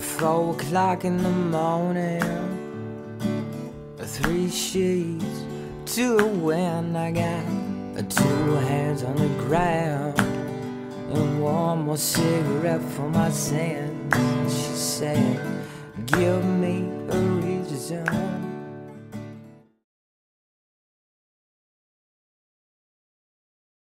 four o'clock in the morning. Three sheets to the wind. I got two hands on the ground and one more cigarette for my sins. She said, Give me.